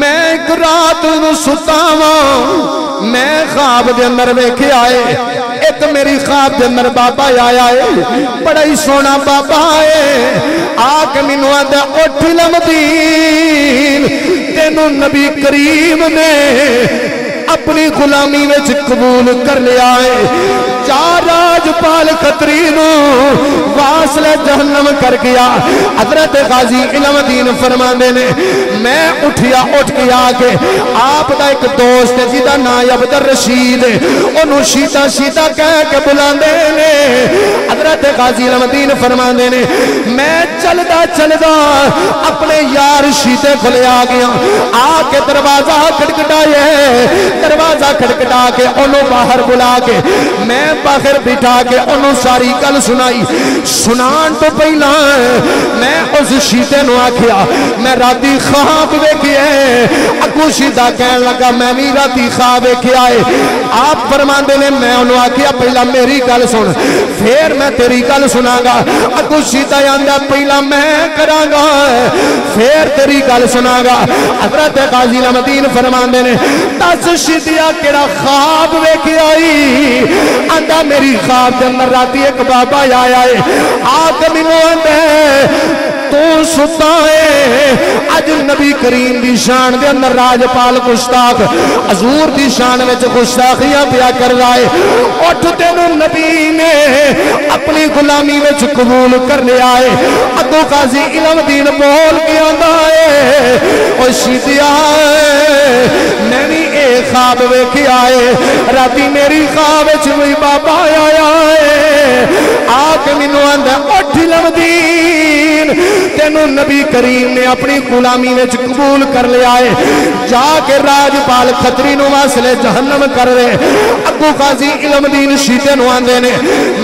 میں ایک رات نو ستاوا میں خواب دے اندر ویکھے آئے۔ ایک میری خواب دے اندر بابا آیا ہے، بڑا ہی سونا بابا ہے۔ آ کے مینوں آندا اٹھ لمدین تینوں نبی کریم نے اپنی غلامی وچ قبول کر لیا ہے۔ چار راجپال خطری نو واصل جہنم کر گیا۔ حضرت غازی علم دین فرماندے نے، میں اٹھیا، اٹھ کے آ کے آپ دا ایک دوست ہے جیدہ نا عبدر رشید انہوں شیدہ شیدہ کہہ کے بلاندے نے۔ حضرت غازی علم دین فرماندے نے، میں چلدا چلدا اپنے یار شیدے کھلے آ گیا۔ آ کے دروازہ کھڑکٹائے دروازہ کھڑکٹا کے انہوں باہر بلا کے۔ میں باہر بٹھا کے انہوں ساری گل سنائی۔ سنان تو پہلا میں اس شیطے نو آکھیا، میں راتی خواب دیکھئے اگو شیطہ کہنے لگا، میں بھی راتی خواب دیکھئے آئے آپ فرماندے نے، میں انہوں آکھیا، پہلا میری گل سن۔ پھر میں تیری گل سنا گا اگو شیطہ آندہ پہلا میں کرانگا پھر تیری گل سنا گا حضرت غازی رمدین فرماندے نے، دس شیطیا کیڑا خواب دیکھئے آئی۔ آندہ میری خواب دے اندر راتی ایک بابا آیا ہے۔ آگ منو آندے تو ستا ہے۔ اج نبی کریم دی شان دے اندر راجپال گستاخ، حضور دی شان وچ گستاخیاں پیا کر رہا ہے۔ اٹھ تینو نبی نے اپنی غلامی وچ قبول کر لیا ہے۔ اگو قاضی علم دین بول کے آندا ہے۔ او شیدیا میں بھی اے خواب ویکھیا ہے۔ راتی میری خواب وچ وہی بابا آیا ہے۔ آ کے مینوں آندا اٹھ علم دین۔ تینو نبی کریم نے اپنی غلامی وچ قبول کر لیا ہے جا کے راجپال خطری نو واسلے جہنم کر رہے اگو قاضی علم دین شیطے نو آندے نے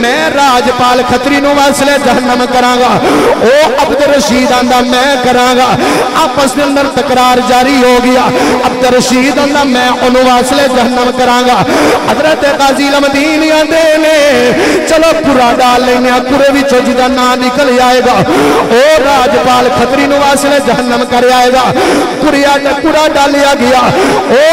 میں راجپال خطری نو واسلے جہنم کرانگا او عبد رشید آندہ میں کرانگا آپس نے اندر تقرار جاری ہو گیا عبد رشید آندہ میں انو واسلے جہنم کرانگا حضرت قاضی لمدین آندے نے چلو پورا ڈال لینے پورے بھی چوجدہ نا نکل آئے گا او راجپال خطری نو واسلے جہنم کر آئے گا پوریا پورا ڈالیا گیا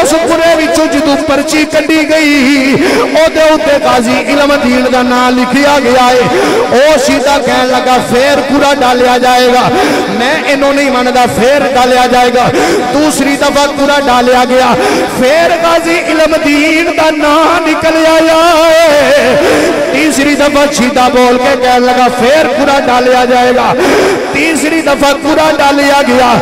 اس پورے بھی چوجدو پرچی کڈی گئی او دے ہوتے قاضی علم دین دا نام لکھیا گیا ہے او سیدھا کہن لگا پھر پورا ڈالیا جائے گا میں انہوں نہیں ماندا پھر ڈالیا جائے گا دوسری دفعہ پورا ڈالیا گیا پھر قاضی علم دین دا نام نکل آیا تیسری دفعہ سیدھا بول کے کہن لگا پھر پورا ڈالیا جائے گا تیسری دفعہ پورا ڈالیا گیا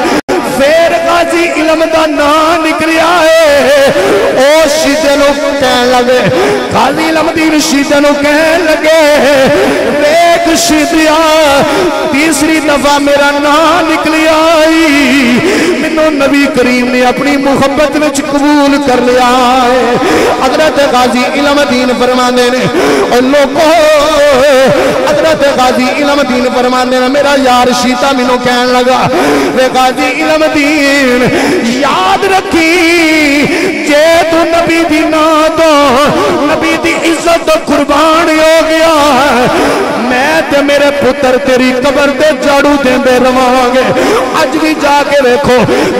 جی علم دا نام نکلیا ہے او شیدے نو کہن لگے خالی علم دین شیدے نو کہن لگے ویک شیدیا تیسری دفعہ میرا نام نکلیا آئی۔ منو نبی کریم نے اپنی محبت میں قبول کر لیا ہے۔ حضرت قاضی علم دین فرمانے نے، اور لوگوں حضرت قاضی علم دین فرمانے نے، میرا یار شیطہ منو کہن لگا، وے قاضی علم دین یاد رکھی، جے تو نبی دی نا تو نبی دی عزت قربان ہو گیا میں تے میرے پتر تیری قبر تے جاڑو دیں دے روانگے اج بھی جا کے دیکھو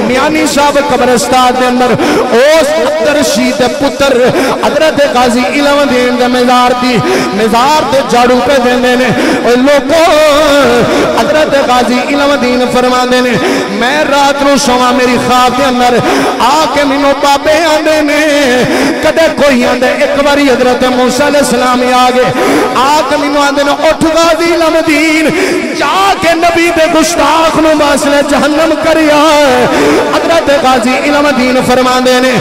میانی صاحب قبرستان دے اندر اس پتر شید پتر حضرت قاضی علم دین دے مزار دی مزار تے جاڑو پہ دیں دے نے۔ اور لوگوں حضرت قاضی علم دین فرما دے نے، میں رات نو سوا میری خواب دے اندر آ کے مینوں بابے آندے نے۔ کدے کوئی آندے، ایک باری حضرت موسیٰ علیہ السلام آگے، آ کے مینوں آندے نے، اٹھ غازی لمدین جا کے نبی دے گشتاخ نو باسلے جہنم کریا حضرت غازی علم دین فرما دے نے،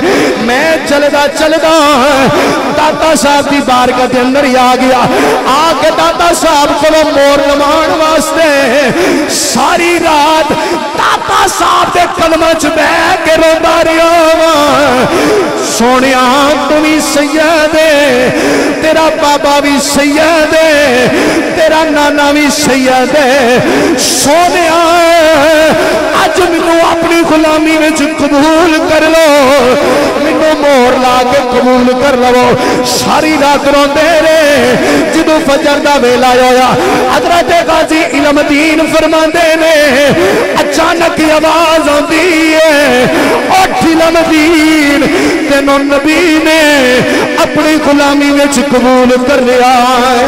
میں چلدا چلدا داتا صاحب دی بارگاہ دے اندر ہی آ گیا۔ آ کے داتا صاحب کو مور نمان واسطے ساری رات داتا صاحب دے کلمہ چ بہ کے روندا رہیا سونیا تو بھی سید ہے تیرا بابا بھی سید ہے تیرا نانا بھی سید ہے سونیا اج مینوں اپنی غلامی وچ قبول کر لو مینوں مور لا کے قبول کر لو ساری رات روندے رہے جدو فجر دا ویلا ہویا حضرت غازی علم دین فرماندے نے اچانک آواز آندی ہے اٹھ علم دین تینوں نبی نے اپنی غلامی وچ قبول کر لیا ہے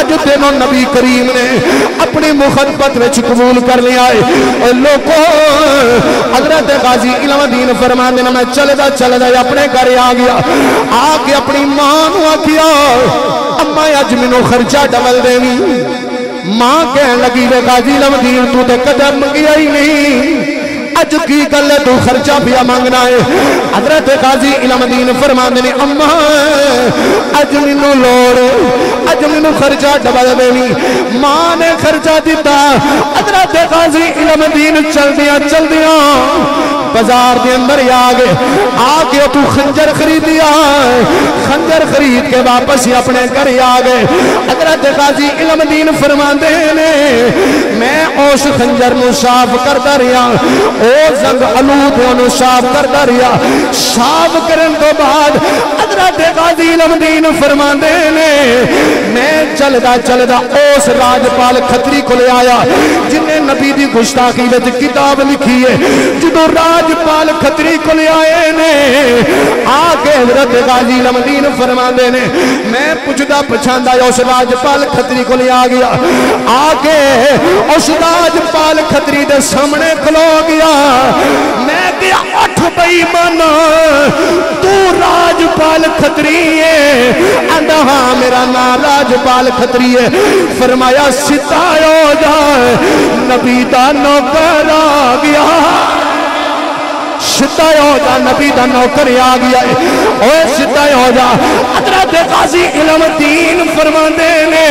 اج تینوں نبی کریم نے اپنی مخدبت وچ قبول کر لیا ہے اے لوگوں حضرت غازی علم دین فرما دینا میں چلدا چلدا اپنے گھر آ گیا۔ آ کے اپنی ماں نو آکھیا اما اج مینوں خرچہ ڈبل دینی۔ ماں کہن لگی، وے غازی علم دین تو تے قدم گیا ہی نہیں۔ اج کی گل تو خرچہ پیا مانگنا ہے۔ حضرت قاضی علم دین فرماندے نے، اما، اج مینوں لوڑ، اج مینوں خرچہ ڈبل دینی۔ ماں نے خرچہ دیتا حضرت قاضی علم دین چلدیاں چلدیاں۔ بازار دے اندر ہی آ گئے۔ آ کے تو خنجر خریدیا خنجر خرید کے واپس ہی اپنے گھر ہی آ گئے۔ حضرت قاضی علم دین فرماندے نے، میں اس خنجر نو صاف کردا رہیا۔ او زنگ علود نو صاف کردا رہیا۔ صاف کرن تو بعد حضرت قاضی علم دین فرماندے نے، میں چلدا چلدا اس راجپال کھتری کو لے آیا جن نے نبی دی گستاخی وچ کتاب لکھی ہے۔ جدو راجپال کھتری کو لے آئے نے؟ آگے حضرت غازی لمدین فرما دے نے، میں پوچھدا پچھاندا اس راجپال کھتری کو لے آ گیا۔ آگے اس راجپال کھتری دے سامنے کھلو گیا۔ میں کیا اٹھ بئی مانا تو راجپال کھتری ہے۔ اندہ ہاں میرا نام راجپال کھتری ہے۔ فرمایا ستایو جائے نبی دا نوکر آ گیا۔ سدھا ہو جا، نبی دا نوکر آ گیا ہے۔ اوے سدھا ہو جا۔ حضرت قاضی علم دین فرما دے نے،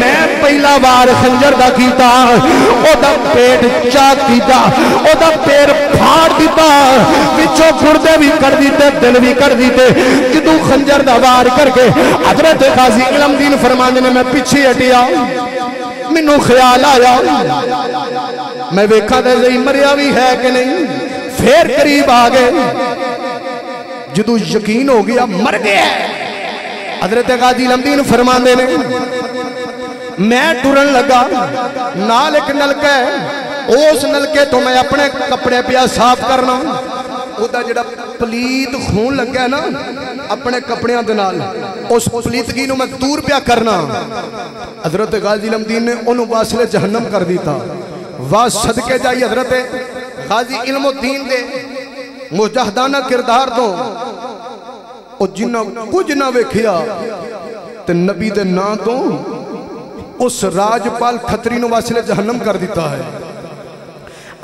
میں پہلا بار خنجر دا کیتا، او دا پیٹ چاک کیتا، او دا پیر پھاڑ دیتا پچھو گردے بھی کر دیتے، دل بھی کر دیتے۔ جدو خنجر دا وار کر کے حضرت قاضی علم دین فرما دے نے، میں پیچھے ہٹیا۔ مینوں خیال آیا۔ میں ویکھا تے، زئی مریا بھی ہے کہ نہیں؟ پھر قریب آ گئے۔ جدو یقین ہو گیا، مر گیا حضرت قاضی لمدین فرما دے میں ٹرن لگا، نال ایک نلکا ہے، اس نلکے تو میں اپنے کپڑے پیا صاف کرنا۔ او جڑا پلیت خون لگا ہے نا، اپنے کپڑیاں دے اس پلیتگی نو میں دور پیا کرنا۔ حضرت غازی لمدین نے انہوں واسلے جہنم کر دیتا۔ واس صدقے جائی حضرت غازی علم الدین دے مجاہدانہ کردار تو او جنہ کچھ نہ ویکھیا تے نبی دے نا تو اس راجپال کھتری نو واسلے جہنم کر دیتا ہے۔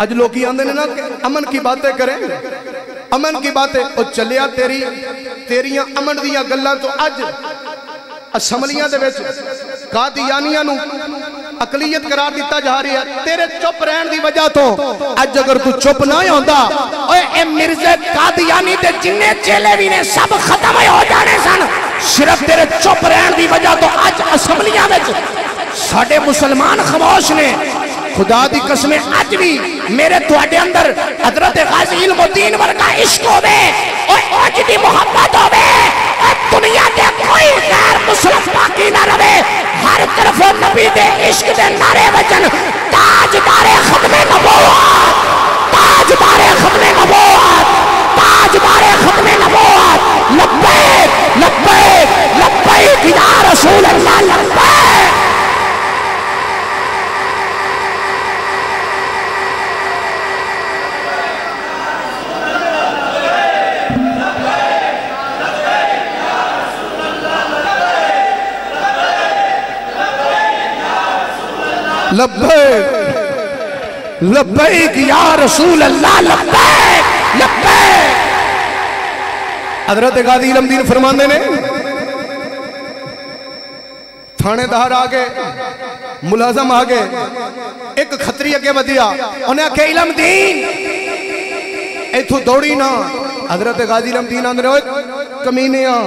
اج لوگی آندے نے نا کہ امن کی باتیں کریں۔ امن کی باتیں، او چلیا تیری، تیریاں امن دیاں گلاں تو اج اسمبلیاں دے وچ قادیانیاں نو اقلیت قرار دیتا جا رہی ہے۔ تیرے چپ رہن دی وجہ تو اج اگر تو چپ نہ ہوندا اوے اے مرزا قادیانی تے جننے چیلے بھی نے سب ختم ہو جانے سن۔ صرف تیرے چپ رہن دی وجہ تو اج اسمبلیاں وچ ساڈے مسلمان خاموش نے۔ خدا دی قسمیں اج بھی میرے تواڈے اندر حضرت غازی علم الدین ورگا عشق ہوے اوے اج دی محبت ہوے دنیا دے کوئی غیر مسلم باقی نہ رہے۔ ہر طرف نبی دے عشق دے نعرے وجن تاجدار ختم نبوت، تاجدار ختم نبوت، تاجدار ختم نبوت۔ لبیک لبیک لبیک یا رسول اللہ، لبیک۔ لبیک لبیک، یا رسول اللہ، لبیک لبیک۔ حضرت غازی علم دین فرماندے نے، تھانے دار آگے، ملازم آگے، ایک خطری اگے بدیا، انہیں آکے علم دین ایتھو دوڑی نا حضرت غازی علم دین آندھے ہوئے کمینیاں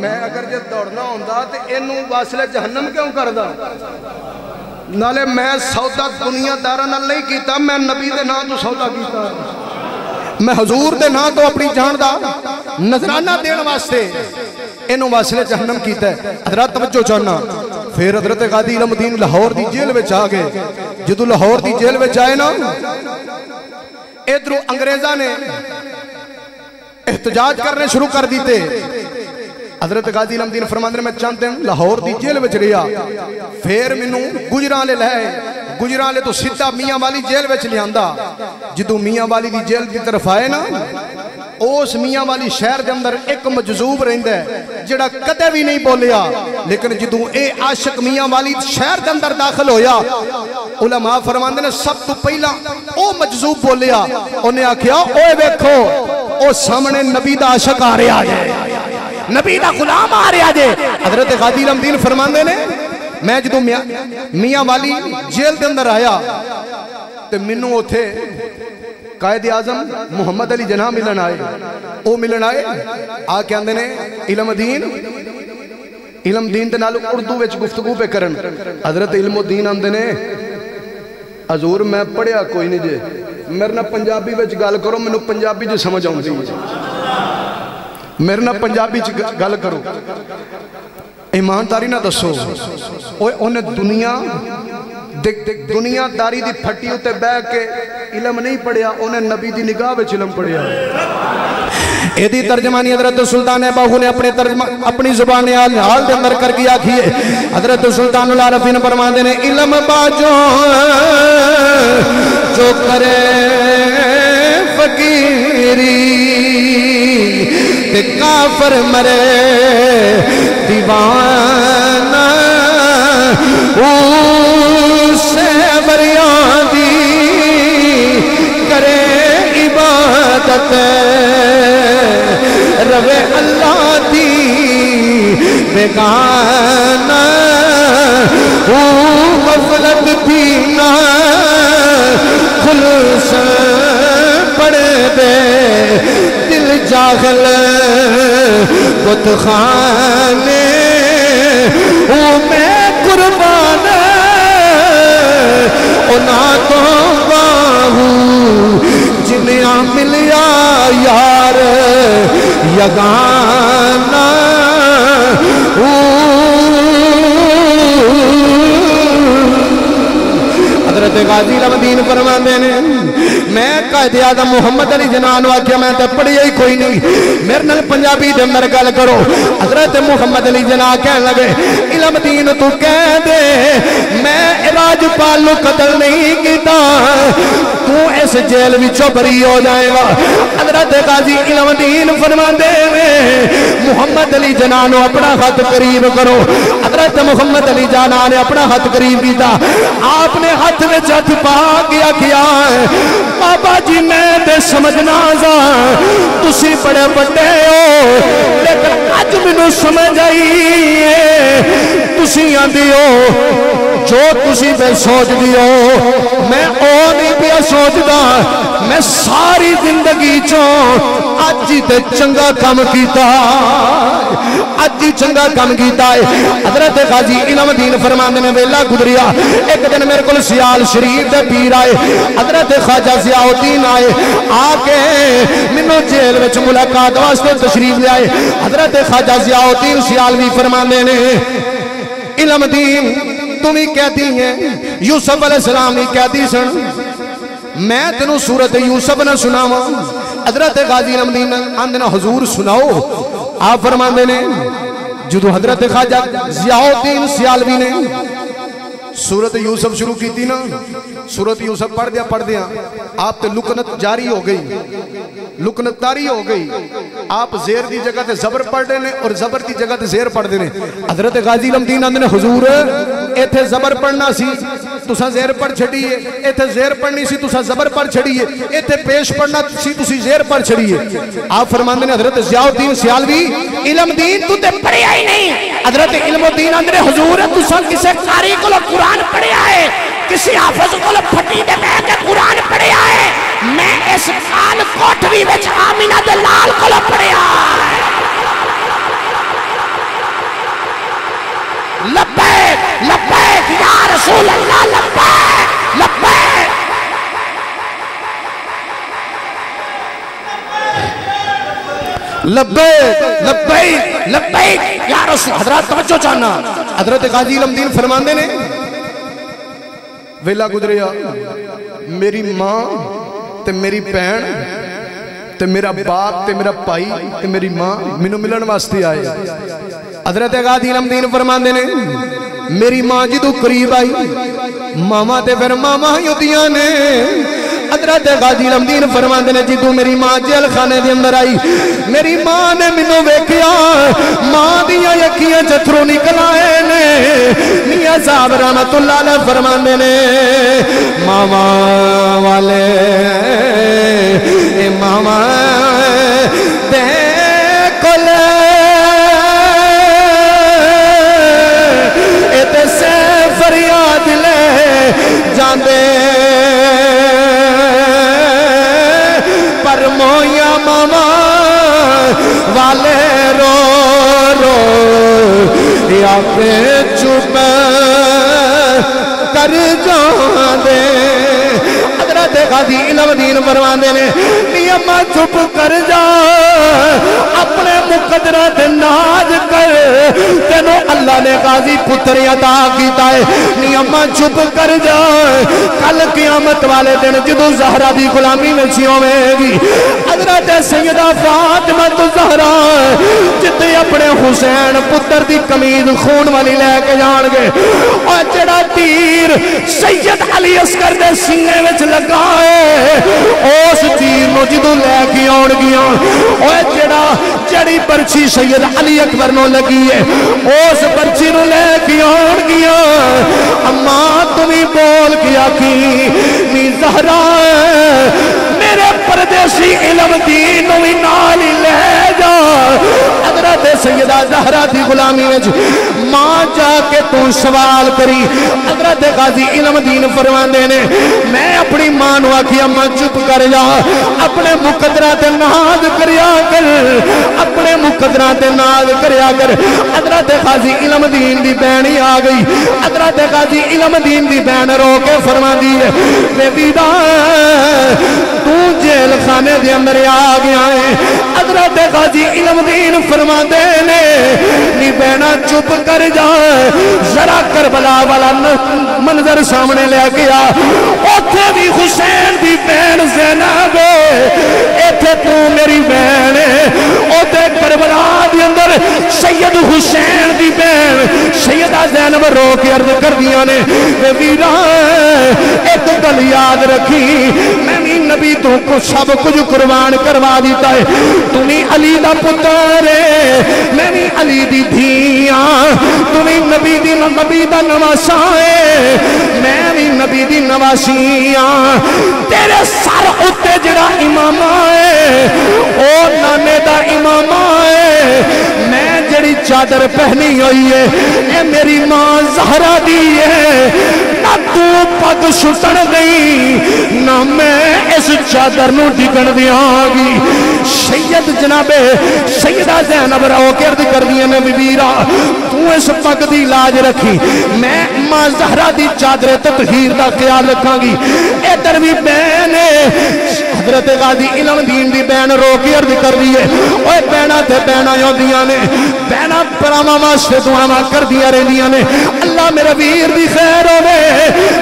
میں اگر جے دوڑنا ہوندہ تے انہوں واسلے جہنم کیوں کردہ نالے میں سودا دنیا دارا نال نہیں کیتا، میں نبی دے نا تو سودا کیتا۔ میں حضور دے نا تو اپنی جان دا نظرانہ دین واسطے انہوں واسلے جہنم کیتا ہے۔ حضرت توجہ چاہنا، پھر حضرت غادی علم دین لاہور دی جیل وچ آ گئے۔ جدو لاہور دی جیل وچ آئے نا، ادھروں انگریزاں نے احتجاج کرنے شروع کر دیتے۔ حضرت غازی علم دین فرماندے میں چند دن لاہور دی جیل وچ رہیا پھر مینوں گجران لے لائے تو سیدھا میاں والی جیل وچ لیاندا۔ جدوں میاں والی دی جیل دی طرف آئے نا، اس میاں والی شہر دے اندر ایک مجذوب رہندا ہے، جڑا کدے بھی نہیں بولیا۔ لیکن جدوں اے عاشق میاں والی شہر دے اندر داخل ہویا، علماء فرماندے نے سب تو پہلا او مجذوب بولیا۔ انہیں آکھیا اوے ویکھو، او سامنے نبی دا عاشق آ رہا ہے۔ نبی دا غلام آ رہا جے۔ حضرت غادی علم فرماندے نے میں جدو میاں, والی جیل دے اندر آیا تے منو اوتھے قائد اعظم محمد علی جناح ملن آئے۔ او ملن آئے آ کے آندے نے علم دین علم دین دے نال اردو وچ گفتگو پہ کرن۔ حضرت علم الدین آندے نے حضور میں پڑھیا کوئی نہیں جے۔ میرے نہ پنجابی وچ گل کرو مینوں پنجابی جو سمجھ آؤندی ہے میرے نہ پنجابی چ گل کرو۔ ایمانداری نہ دسو۔ اوے انہیں دنیا دنیا داری دی پھٹی ہوتے بے کے علم نہیں پڑھیا انہیں نبی دی نگاہ وچ علم پڑھیا ایدی ترجمانی حضرت سلطان باہو نے اپنے ترجمہ اپنی زبان حال دے اندر کر گیا کیے حضرت سلطان العرفین فرماندے نے، علم باجو جو کرے فقیری کافر مرے، دیوانہ اسے بریان دی کرے عبادت۔ تے روے اللہ دی بیگانہ او غفلت پینا خلص پڑ دے، دل جاغل بت خانے، او میں قربان اونا تو باہو جنیاں ملیا یار یگانا حضرت غازی رمدین فرماندے نے، میں قائد آدم محمد علی جنان واقعہ میں تے پڑھی ہی کوئی نہیں۔ میرے نال پنجابی دے اندر گل کرو۔ حضرت محمد علی جنان کہن لگے علم دین تو کہہ دے، میں علاج پالو قتل نہیں کیتا۔ تو اس جیل وچوں بری ہو جائے گا۔ حضرت غازی علم دین فرماندے نے، محمد علی جنان اپنا ہاتھ قریب کرو۔ حضرت محمد علی جانا نے اپنا ہاتھ قریب کیتا۔ آپ نے ہاتھ میں ہاتھ پا گیا کیا بابا جی میں تے سمجھنا جا تسی بڑے بڑے ہو، لیکن اج مینوں سمجھ آئی تسی آندی ہو جو تسی پہ سوچ دیو، میں او نہیں پیا سوچدا، میں ساری زندگی چوں اج ہی تے چنگا کام کیتا اج ہی چنگا کام کیتا ہے۔ حضرت غازی علم دین فرماندے نے، ویلا گزریا، ایک دن میرے کول سیال شریف دے پیر آئے، حضرت خواجہ ضیاء الدین آئے، آ کے مینوں جیل وچ ملاقات واسطے تشریف لے آئے۔ حضرت خواجہ ضیاء الدین سیالوی فرماندے نے، علم دین تم ہی کہتی ہیں؟ یوسف علیہ السلام ہی کہتی سن۔ میں تینوں سورت یوسف نہ سناواں۔ حضرت غازی نمدین آندنا حضور سناؤ۔ آپ فرماندے نے جدو حضرت خواجہ ضیاء سیالوی نے سورت یوسف شروع کی تھی نا، سورت یوسف پڑھ دیا پڑھ دیا آپ تے لکنت جاری ہو گئی۔ لکنت تاری ہو گئی۔ آپ زیر دی جگہ تے زبر پڑھ دینے اور زبر دی جگہ تے زیر پڑھ دینے حضرت غازی لمدین آندھے نے حضور ایتھے زبر پڑھنا سی تسا زیر پڑھ چھڑیے ایتھے زیر پڑھنی سی تسا زبر پڑھ چھڑیے ایتھے پیش پڑھنا سی، تسی زیر پڑھ چھڑیے آپ فرماندے نے حضرت ضیاء الدین سیالوی، علم دین تو تے پڑھیا ہی نہیں۔ حضرت علم الدین آندھے نے، حضور تسا کسے قاری کو قرآن پڑھیا ہے۔ کسی حافظ کو پھٹی دے میں کے قرآن پڑھیا ہے۔ میں اس کال کوٹوی وچ آمینہ دے لال کو پڑھیا ہے۔ لبیک لبیک، یا رسول اللہ، لبیک لبیک۔ لبیک لبیک لبیک۔ یا رسول، حضرات، توجہ چاہنا حضرت غازی لمدین فرماندے نے، ویلا گزریا، میری ماں تے میری پین تے میرا باپ تے میرا پائی تے میری ماں مینوں ملن واسطے آئے۔ حضرت غازی لمدین فرماندے نے، میری ماں جی جدو قریب آئی۔ ماما تے پھر ماما ہی ہوتیاں نے۔ حضرت غازی لمدین فرماندے نے جی جدو میری ماں جیل خانے دے اندر آئی۔ میری ماں نے مینوں ویکھیا، ماں دیاں یکیاں چتھرو نکل آئے نے۔ میاں صاحب رحمت اللہ علیہ فرماندے نے، ماما والے، اے ماما جاندے۔ پر مویا ماما والے رو رو۔ یا پہ چپ کر جاندے۔ حضرت غازی علم دین فرماندے نے نیمہ چپ کر جا اپنے مقدرہ دے ناج کر تینو اللہ نے غازی پتری عطا کیتا ہے نیمہ چپ کر جا کل قیامت والے دن جدو زہرہ دی غلامی میں چھیوں میں گی حضرت سیدہ فاطمہ تو زہرہ جتے اپنے حسین پتر دی کمید خون والی لے کے جان گے اور جڑا تیر سید علی اسکر دے سینے وچ لگا ہے اس چیز نو جدو لے کے آن گیا اوے جڑا جڑی پرچی سید علی اکبر نو لگی ہے اس پرچی نو لے کے آن گیا اما تمہیں بول گیا کی نی زہرا میرے پردیسی علم دین بھی نال لے جا۔ حضرت سیدہ زہرہ دی غلامی وچ ماں جا کے تو سوال کری۔ حضرت غازی علم دین فرماندے نے، میں اپنی ماں نو آکھی اماں چپ کر جا۔ اپنے مقدرہ تے ناز کریا کر۔ اپنے مقدرہ تے ناز کریا کر۔ حضرت غازی علم دین دی بہن ہی آ گئی۔ حضرت غازی علم دین دی بہن رو کے فرما دی ہے، بے بیدہ تو جیل خانے دے اندر آ گیا ہے۔ حضرت غازی علم دین فرما دے نے، نی بہنا چپ کر جائے ذرا کربلا والا منظر سامنے لے گیا۔ اوتھے بھی حسین دی بہن زینب ایتھے تو میری بہن ہے۔ سید حسین دی بہن، سیدہ زینب رو کے عرض کر دیا نے، اے ویرا ایک گل یاد رکھی، میں بھی نبی تو کو سب کچھ قربان کروا دیتا ہے۔ تمہیں علی دا پتر میں بھی علی دی دھیاں۔ تمہیں نبی دی نبی دا نواسا ہے، میں بھی نبی دی نواسیاں۔ تیرے سر اتے جڑا امام ہے، او نانے دا امام ہے۔ میں جڑی چادر پہنی ہوئی ہے، اے میری ماں زہرہ دی ہے۔ نہ تو پگ سٹن گئی، نہ میں اس چادر نو ڈگن دیاں گی سید جناب سیدہ زینب رو کے عرض کر دیا نے بیبیرا تو اس پگ دی لاج رکھی۔ میں ماں زہرا دی چادر تطہیر دا خیال رکھاں گی۔ ادھر بھی بہن حضرت غازی علم دین دی بہن رو کے عرض کر دیئے اوے بہنا تے بہنا یوں دیا نے بہنا پراما واسطے دعاواں کر دیا رہ دیا نے۔ اللہ میرے ویر دی خیر ہوے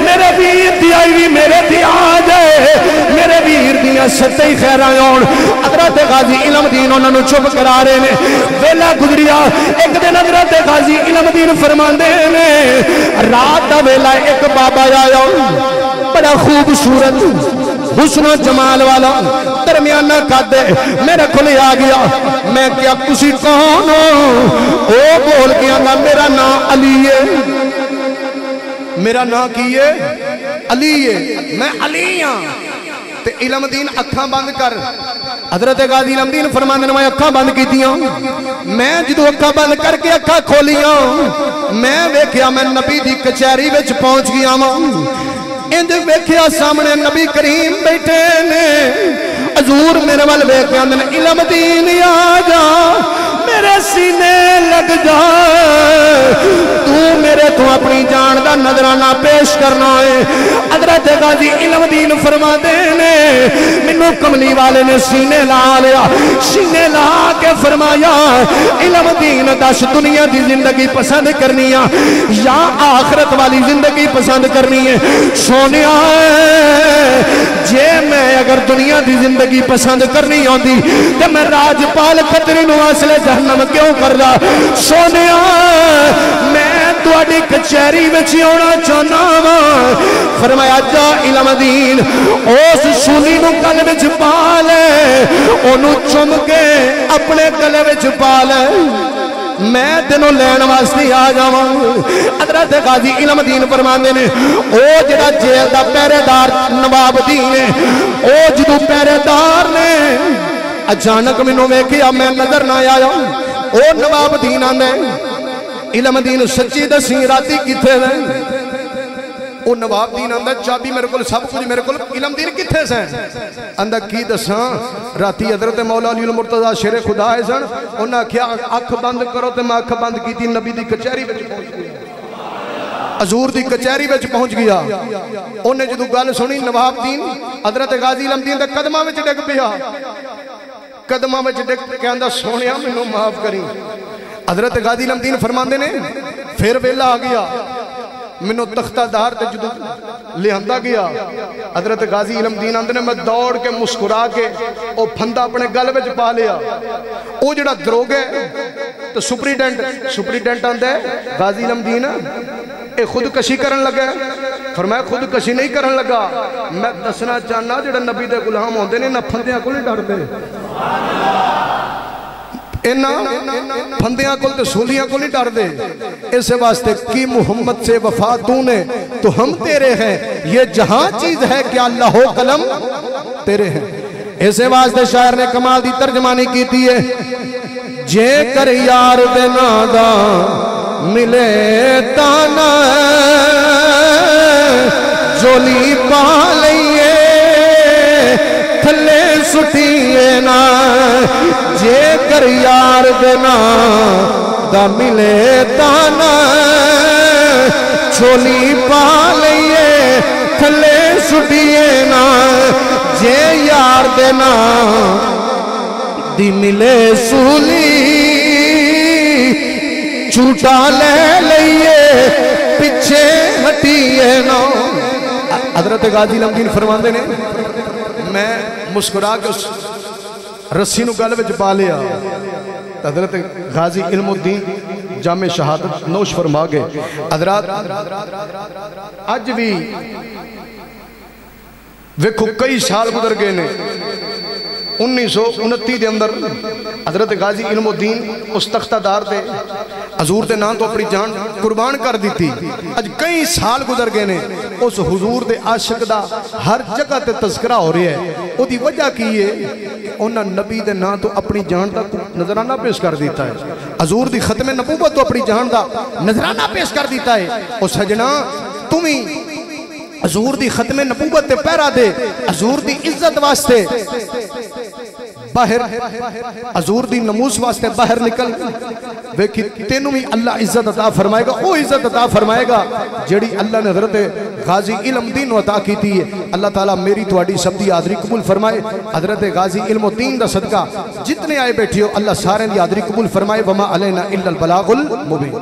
میرے ویر دی آئی بھی میرے دی آ جائے میرے ویر دیاں ستے ہی خیر آئون حضرت حضرت غازی علم دین انہوں نے چپ کرا رہے نے۔ ویلا گزریا، ایک دن حضرت غازی علم دین فرماندے نے۔ رات دا ویلا ایک بابا آیا، بڑا خوبصورت، حسن و جمال والا، درمیانہ قد میرے کھلے آ گیا۔ میں کیا کسی کون ہو؟ او بول گیا نا میرا نام علی ہے۔ میرا نام کی ہے؟ علی ہے۔ میں علی ہاں۔ تے علم دین اکھاں بند کر۔ حضرت غازی علم دین فرماندے میں اکھاں بند کیتیاں۔ میں جدو اکھاں بند کر کے اکھاں کھولیاں، میں ویکھیا میں نبی دی کچہری وچ پہنچ گیا واں۔ انج ویکھیا سامنے نبی کریم بیٹھے نے۔ حضور میرے ول ویکھ کے علم دین آ جا میرے سینے لگ جا۔ تو میرے تو اپنی جان دا نظرانہ پیش کرنا ہے۔ حضرت غازی علم دین فرما دینے منو کملی والے نے سینے لا لیا۔ سینے لا کے فرمایا، علم دین دس دنیا دی زندگی پسند کرنی ہے۔ یا آخرت والی زندگی پسند کرنی ہے۔ سونیا، جے میں اگر دنیا دی زندگی پسند کرنی ہوندی تے میں راجپال خطری نو اصلے جہنم کیوں کر رہا سونیا، میں تواڈی کچہری وچ آنا چاہنا وا فرمایا، جا علم دین اس سونی نو گل وچ پا لے اونوں چم کے اپنے گلے وچ پا لے میں تینوں لین واسطے آ جاواں۔ حضرت غازی علم دین فرماندے نے، او جڑا جیل دا پہرے دار نواب دین ہے، او جدوں پہرے دار اچانک منو ویکھیا، میں نظر نہ آیا۔ او نواب دین آندا علم دین سچی دسی، راتی کتھے نے او نواب دین آندا چابی میرے کول، سب کچھ میرے کول، علم دین کتھے سن؟ آندا کی دساں؟ راتی حضرت مولا علی المرتضی شیر خدا ہے سن؟ انہاں کیا اکھ بند کرو تے میں اکھ بند کیتی، نبی دی کچہری وچ پہنچ گیا۔ حضور دی کچہری وچ پہنچ گیا۔ انہیں جدو گل سنی، نواب دین، حضرت غازی علم دین دے قدمہ وچ ڈگ پیا۔ قدمہ میں جڑے کہ اندھا سونیا میں نو معاف کریں حضرت غادی لمدین فرمان نے پھر ویلہ آ گیا نو تختہ دار تے جدو لے ہندہ گیا حضرت غازی علم دین اندھنے میں دوڑ کے مسکرا کے او پھندہ اپنے گل وچ پا لیا او جڑا دروگ ہے تو سپری ڈینٹ سپری ڈینٹ اندھے غازی علم دین اے خودکشی کرن لگے فرمایا خود کشی نہیں کرن لگا۔ میں دسنا چاہنا جڑا نبی دے غلام ہوندے نے، نہ پھندیاں کو نہیں ڈر دے اینا پھندیاں کو تے سولیاں کو نہیں ڈر دے اسے واسطے کی محمد سے وفا تو نے، تو ہم تیرے ہیں۔ یہ جہاں چیز ہے کہ اللہ ہو قلم، تیرے ہیں۔ اسے واسطے شاعر نے کمال دی ترجمانی کی دیئے جے کر یار دے نادا ملے تانا ہے جولی پا لئیے، تھلے سٹیے نا۔ جے کر یار دے نادا ملے تانا چھولی پا لئیے، تھلے سٹیے نا۔ جے یار دینا، دی ملے سولی۔ چھوٹا لے لئیے پچھے ہٹیے نا حضرت غازی لمدین فرماندے نے، میں مسکرا کے اس رسی نو گل وچ پا لیا۔ حضرت غازی علم الدین جامع شہادت نوش فرما گئے۔ حضرات، اج بھی ویکھو کئی سال گزر گئے نے۔ انیس سو انتی دے اندر حضرت غازی علم الدین اس تختہ دار دے حضور دے نام تو اپنی جان قربان کر دیتی۔ اج کئی سال گزر گئے نے، اس حضور دے عاشق دا ہر جگہ تے تذکرہ ہو رہی ہے۔ او دی وجہ کی ہے کہ انہاں نبی دے نام تو اپنی جان دا نظرانہ پیش کر دیتا ہے۔ حضور دی ختم نبوت تو اپنی جان دا نظرانہ پیش کر دیتا ہے۔ او سجنا، تمہیں حضور دی ختم نبوت تے پیرا دے، حضور دی عزت واسطے۔ باہر، حضور دی نموس واسطے باہر نکل۔ ویکھی، تینوں بھی اللہ عزت عطا فرمائے گا، او عزت عطا فرمائے گا جڑی اللہ نے حضرت غازی علم دین عطا کی تھی ہے۔ اللہ تعالیٰ میری تواڈی سب دی حاضری قبول فرمائے۔ حضرت غازی علم و دین دا صدقہ، جتنے آئے بیٹھے ہو، اللہ سارے دی حاضری قبول فرمائے۔ وما علینا الا البلاغ المبین۔